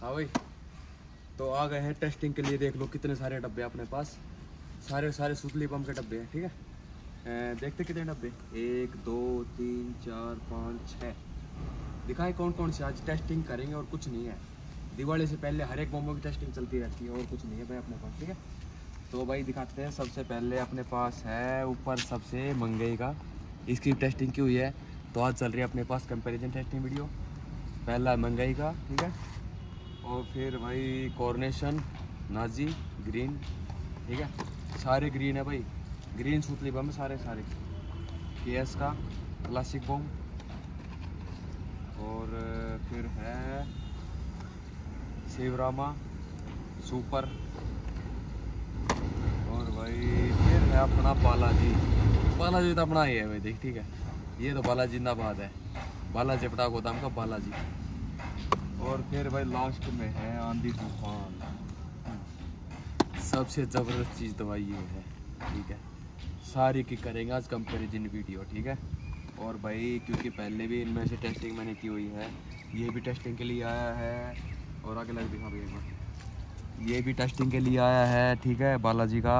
हाँ भाई। तो आ गए हैं टेस्टिंग के लिए देख लो कितने सारे डब्बे अपने पास। सारे सारे सुतली पम्प के डब्बे हैं, ठीक है? देखते कितने डब्बे एक, दो, तीन, चार, पाँच छः दिखाए कौन कौन से आज टेस्टिंग करेंगे और कुछ नहीं है। दिवाली से पहले हर एक मोमो की टेस्टिंग चलती रहती है और कुछ नहीं है भाई अपने पास, ठीक है? तो भाई दिखाते हैं, सबसे पहले अपने पास है ऊपर सबसे मंगई का। इसकी टेस्टिंग की हुई है? तो आज चल रही है अपने पास कंपेरिजन टेस्टिंग वीडियो पहला मंगई का, ठीक है? और फिर भाई कॉर्नेशन नाजी ग्रीन ठीक है? सारे ग्रीन है भाई। ग्रीन सूतली बम सारे सारे। के एस का क्लासिक बम और फिर है शिवरामा सुपर और भाई, फिर है अपना बालाजी। बालाजी तो अपना ही है भाई, देख, ठीक है? ये तो बालाजी जिंदाबाद है। बालाजी पटा गोदाम का बालाजी। और फिर भाई लास्ट में है आंधी तूफ़ान। सबसे ज़बरदस्त चीज़ दवाई ये है ठीक है? सारी की करेंगे आज कंपेरिजन वीडियो ठीक है? और भाई क्योंकि पहले भी इनमें से टेस्टिंग मैंने की हुई है ये भी टेस्टिंग के लिए आया है और आगे लग दिखा भैया एक बार। ये भी टेस्टिंग के लिए आया है ठीक है बालाजी का।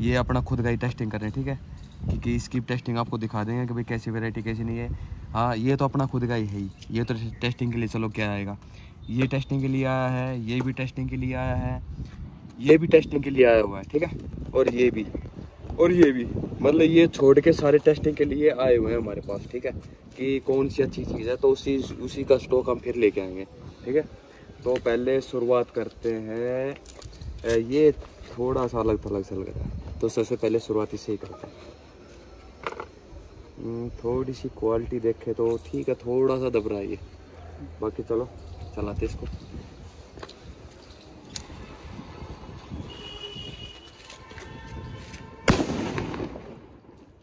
ये अपना खुद का ही टेस्टिंग करें ठीक है? क्योंकि इसकी टेस्टिंग आपको दिखा देंगे कि भाई कैसी वैरायटी कैसी नहीं है। हाँ ये तो अपना खुद का ही है ये तो टेस्टिंग के लिए, चलो क्या आएगा। ये टेस्टिंग के लिए आया है, ये भी टेस्टिंग के लिए आया है, ये भी टेस्टिंग के लिए आया हुआ है, ठीक है? और ये भी, और ये भी। मतलब ये छोड़ के सारे टेस्टिंग के लिए आए हुए हैं हमारे पास, ठीक है? कि कौन सी अच्छी चीज़ है तो उसी उसी का स्टॉक हम फिर लेके आएँगे, ठीक है? तो पहले शुरुआत करते हैं। ये थोड़ा सा अलग थलग सा लग रहा है। तो सबसे पहले शुरुआत इससे ही करते हैं। थोड़ी सी क्वालिटी देखे तो ठीक है थोड़ा सा दबरा ये बाकी चलो चलाते इसको।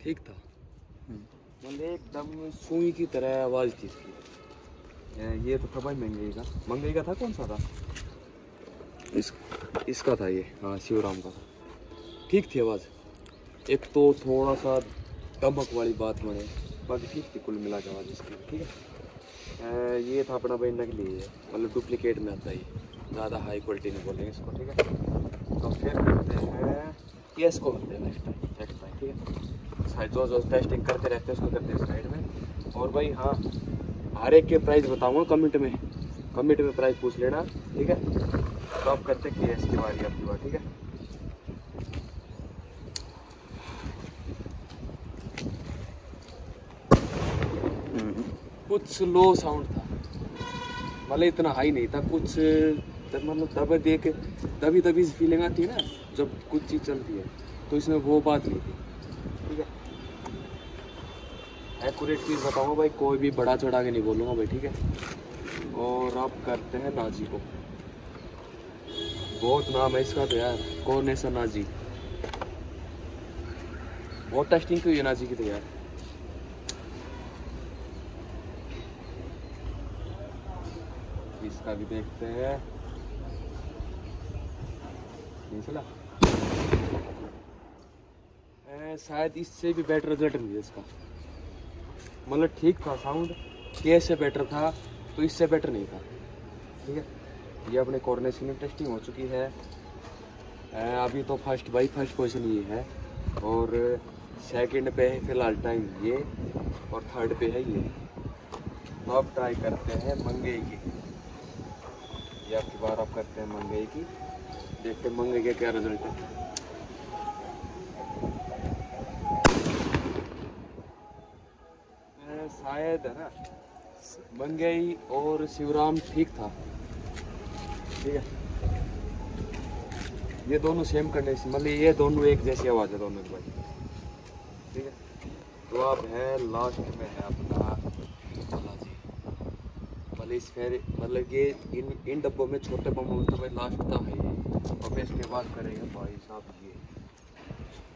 ठीक था? मतलब एकदम सुई की तरह आवाज़ थी। इसकी ये- तो था भाई महँगाई का। महँगाई का था कौन सा था? इस इसका था ये। हाँ शिवराम का था। ठीक थी आवाज़। एक तो थोड़ा सा दमक वाली बात बने बाकी ठीक थी, कुल मिला के आवाज़ इसकी, ठीक है? ये था अपना भाई नकली है मतलब डुप्लीकेट में आता है। ज़्यादा हाई क्वालिटी नहीं बोलेंगे इसको, ठीक है? तो फिर करते हैं ये इसको करते हैं नेक्स्ट नेक्स्ट टाइम ठीक है? साइड जो जो टेस्टिंग करते रहते हैं, उसको करते हैं साइड में। और भाई हाँ हर एक के प्राइस बताऊँगा कमेंट में। कमेंट में प्राइस पूछ लेना, ठीक है? तो आप करते केस की बारी आपकी बात ठीक है? कुछ लो साउंड था। मतलब इतना हाई नहीं था, कुछ मतलब दबे दे के दबी दबी फीलिंग आती है ना, जब कुछ चीज़ चलती है तो इसमें वो बात नहीं थी। ठीक है? एक्यूरेट चीज़ बताऊँगा भाई, कोई भी बड़ा चढ़ा के नहीं बोलूँगा भाई, ठीक है? और अब करते हैं नाजी को। बहुत नाम है इसका तो यार, कौन है सर नाजी? बहुत टेस्टिंग की हुई है नाजी की तो यार। इसका भी देखते हैं। चला शायद इससे भी बेटर रिज़ल्ट नहीं इसका। मतलब ठीक था साउंड के से बेटर था तो इससे बेटर नहीं था। ठीक है? ये अपने कोऑर्डिनेशन में टेस्टिंग हो चुकी है। अभी तो फ़र्स्ट बाई फ़र्स्ट पोजीशन ये है। और सेकंड पे है फ़िलहाल टाइम ये, और थर्ड पे है ये। तो अब ट्राई करते हैं मंगे की। ये आपकी बार आप करते हैं मंगई की। देखते हैं मंगई का क्या रिज़ल्ट है। शायद है ना, मंगई और शिवराम ठीक था। ठीक है। ये दोनों सेम कंडीशन मतलब ये दोनों एक जैसी आवाज़ है दोनों की ठीक है। तो आप है लास्ट में है अपना। मतलब इस फेर मतलब ये इन इन डब्बों में छोटे बमों तो भाई लास्ट था है ये। और फिर इसके बाद करेंगे भाई साहब ये।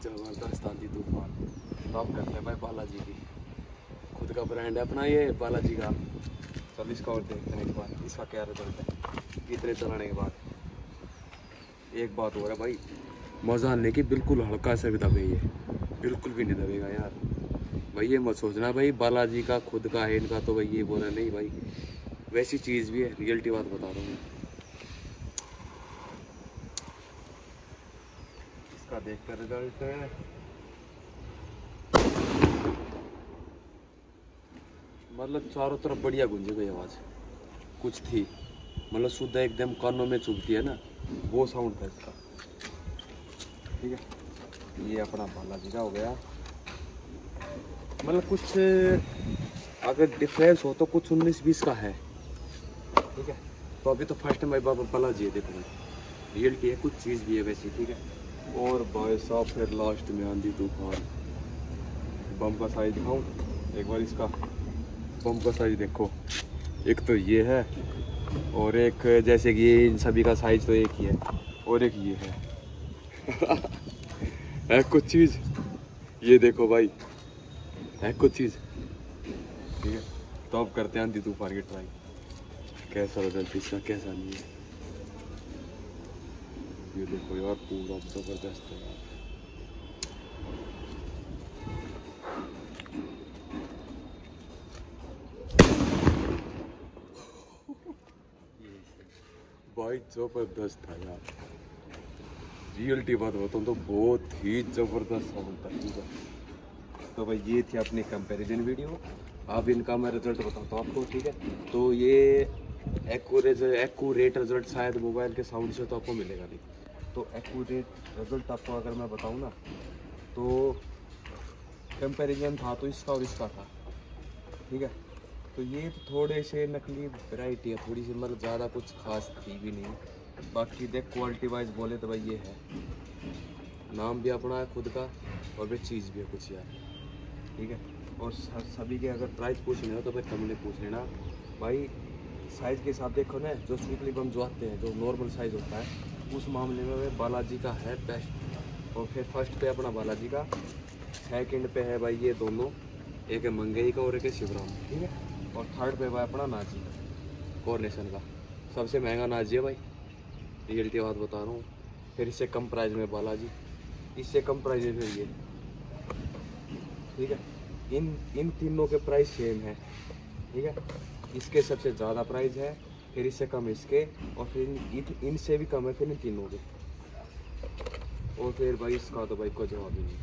ज़बरदस्त आंधी तूफ़ान। अब करते हैं भाई बालाजी की। खुद का ब्रांड है अपना ये, बालाजी का। चल, इसका और देखते हैं एक बार। इसका क्या रिज़ल्ट है? इतने चलाने के बाद। एक बात हो रहा है भाई, मज़ा आने की बिल्कुल हल्का सा भी दबे ये। बिल्कुल भी नहीं दबेगा यार। भाई ये मत सोचना भाई, बालाजी का, खुद का है इनका तो भाई ये बोला नहीं भाई। वैसी चीज़ भी है, रियलिटी बात बता रहा हूँ। इसका देख कर रिज़ल्ट मतलब चारों तरफ़ बढ़िया गूंजी गई आवाज़। कुछ थी। मतलब शुद्ध एकदम कानों में चुभती है ना, वो साउंड था इसका। ठीक है? ये अपना बालाजी का हो गया। मतलब कुछ, अगर डिफरेंस हो तो कुछ उन्नीस बीस का है। ठीक है? तो अभी तो फ़र्स्ट टाइम भाई बाबा बालाजी है, देखो भाई। रियलिटी है, कुछ चीज़ भी है वैसी, ठीक है? और भाई साहब, फिर लास्ट में आंधी तूफ़ान। बम का साइज़ दिखाऊँ? एक बार इसका बम का साइज़ देखो। एक तो ये है, और एक जैसे कि इन सभी का साइज़ तो एक ही है, और एक ये है। है कुछ चीज़? ये देखो भाई। है कुछ चीज़? ठीक है? तो अब करते हैं आंधी तूफ़ान की ट्राई कैसा रिज़ल्ट इसका कैसा नहीं है ये देखो यार पूरा ज़बरदस्त है यार भाई ज़बरदस्त था यार रियलिटी बात बताऊँ तो बहुत ही ज़बरदस्त साउंड था है तो भाई ये थी अपनी कंपैरिजन वीडियो अब इनका मैं रिज़ल्ट बताता हूँ आपको ठीक है? तो ये एक्यूरेट एक्यूरेट रिज़ल्ट शायद मोबाइल के साउंड से तो आपको मिलेगा नहीं। तो एक्यूरेट रिज़ल्ट आपको अगर मैं बताऊँ ना तो कंपेरिजन था तो इसका और इसका था, ठीक है? तो ये तो थोड़े से नकली वैरायटी है, थोड़ी सी मतलब ज़्यादा कुछ खास थी भी नहीं। बाकी देख क्वालिटी वाइज बोले तो भाई ये है। नाम भी अपना है खुद का और भी चीज़ भी है कुछ यार, ठीक है? और सभी के अगर प्राइस पूछ लेना तो फिर कम पूछ लेना। भाई साइज़ के हिसाब देखो ना, जो सुपली बम जो आते हैं, जो नॉर्मल साइज़ होता है, उस मामले में बालाजी का है बेस्ट और फिर फ़र्स्ट पे अपना बालाजी का सेकंड पे है भाई ये दोनों, एक है मंगई का और एक है शिवराम। ठीक है? और थर्ड पे भाई अपना नाजी कोरनेशन का। सबसे महँगा नाजी है भाई। रियलिटी बात बता रहा हूँ। फिर इससे कम प्राइस में बालाजी। इससे कम प्राइस में फिर ये। ठीक है? इन इन तीनों के प्राइस सेम है। ठीक है? इसके सबसे ज़्यादा प्राइस है, फिर इससे कम इसके, और फिर इनसे भी कम है, फिर इन तीनों के। और फिर भाई इसका तो भाई कोई जवाब ही नहीं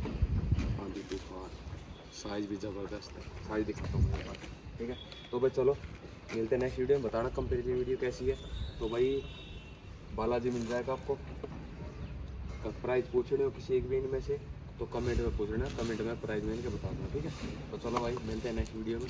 आंधी तूफ़ान साइज़ भी ज़बरदस्त है। साइज़ दिखाता हूँ ठीक है? तो भाई चलो, मिलते हैं नेक्स्ट वीडियो में। बताना कंपेरिजन वीडियो कैसी है। तो भाई, बालाजी मिल जाएगा आपको। प्राइस पूछ रहे हो किसी एक भी में से तो कमेंट में पूछ लेना। कमेंट में प्राइस में के बता दूँगा ठीक है? तो चलो भाई, मिलते हैं नेक्स्ट वीडियो में।